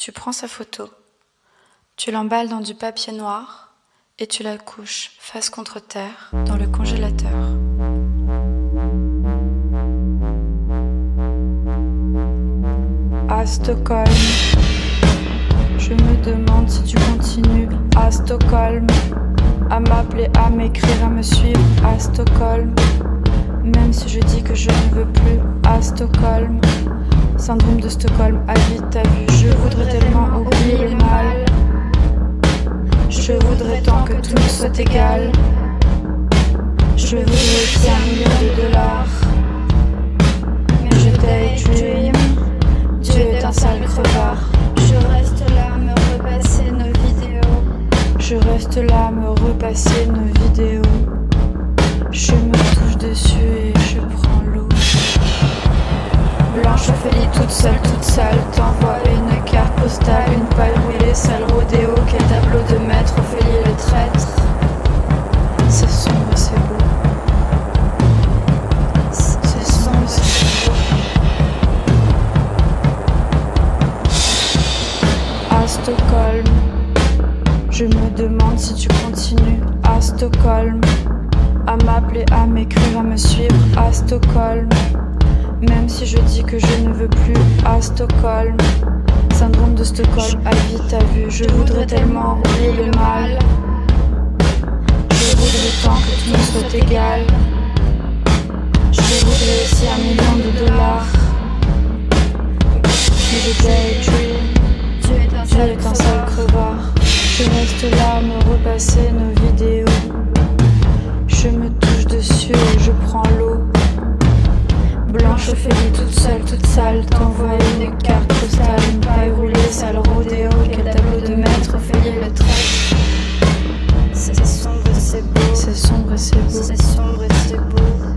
Tu prends sa photo, tu l'emballes dans du papier noir et tu la couches face contre terre dans le congélateur. À Stockholm, je me demande si tu continues à Stockholm, à m'appeler, à m'écrire, à me suivre à Stockholm, même si je dis que je ne veux plus à Stockholm. Syndrome de Stockholm, à vite ta vue. Je voudrais tellement oublier le mal. Je voudrais tant que tout soit égal. Je voudrais aussi un million de dollars. Mais je daydream. Dieu est un sale crevard. Je reste là, me repasser nos vidéos. Je reste là, me repasser nos vidéos. Je me touche dessus et je prends l'eau. Blanche Ophélie toute seule, toute sale T'envoie une carte postale, une paille roulée, sale rodéo Quel tableau de maître, Ophélie le traître. C'est sombre, c'est beau. C'est sombre, c'est beau. À Stockholm Je me demande si tu continues. À Stockholm À m'appeler, à m'écrire, à me suivre. À Stockholm que je ne veux plus à Stockholm. Syndrome de Stockholm, à vite ta vue. Je voudrais tellement oublier le mal. Je voudrais tant que tout nous soit égal. Je voudrais aussi un million de dollars. Mais je daydream. Tu es un sale crevard. Je reste là à me repasser nos vidéos. Je me touche dessus et je prends l'eau. Ophélie toute seule, toute sale, t'envoie une carte postale, une paille roulée, sale rodéo, quel tableau de maître, Ophélie le traître. C'est sombre, c'est beau. C'est sombre et c'est beau. C'est sombre et c'est beau.